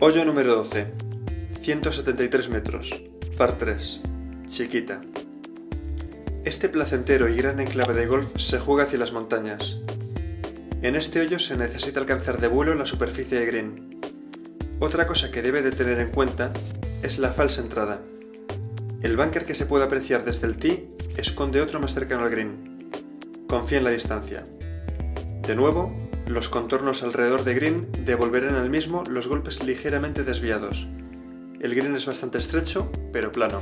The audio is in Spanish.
Hoyo número 12. 173 metros. Par 3. Chiquita. Este placentero y gran enclave de golf se juega hacia las montañas. En este hoyo se necesita alcanzar de vuelo la superficie de green. Otra cosa que debe de tener en cuenta es la falsa entrada. El bunker que se puede apreciar desde el tee esconde otro más cercano al green. Confía en la distancia. De nuevo, los contornos alrededor de green devolverán al mismo los golpes ligeramente desviados. El green es bastante estrecho, pero plano.